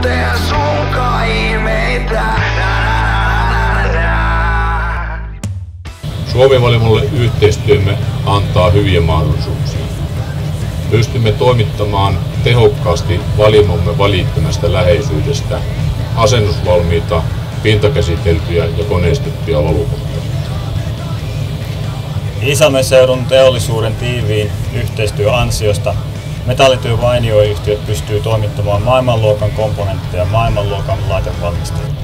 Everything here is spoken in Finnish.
tuntea sunkaan ihmeitä. Suomi-valimolle yhteistyömme antaa hyviä mahdollisuuksia. Pystymme toimittamaan tehokkaasti valimomme välittömästä läheisyydestä asennusvalmiita, pintakäsiteltyjä ja koneistettuja valukoneita. Iisalmen seudun teollisuuden tiiviin yhteistyön ansiosta metallityö vainioyhtiöt pystyy toimittamaan maailmanluokan komponentteja maailmanluokan laitevalmistajille.